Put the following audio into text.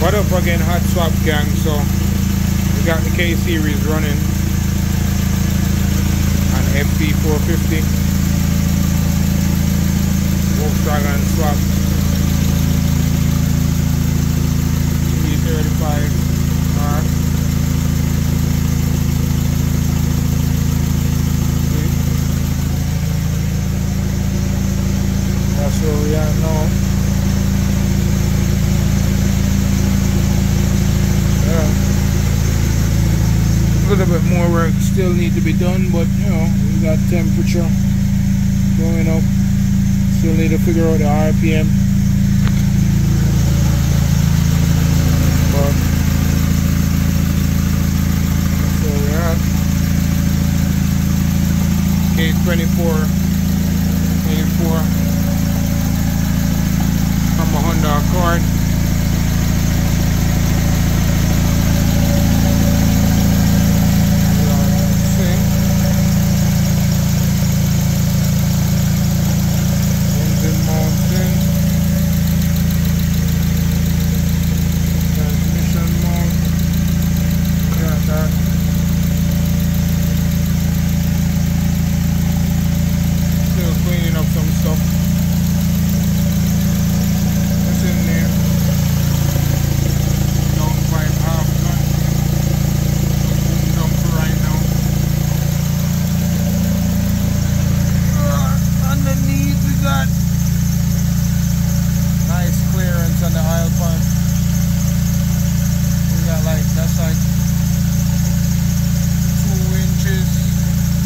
What up again, Hot Swap Gang? So, we got the K series running on FT 450 Volkswagen swap E35 R. That's where we are now. Little bit more work still need to be done but you know we got temperature going up. Still need to figure out the RPM but so we are K24 84 from a Honda Accord got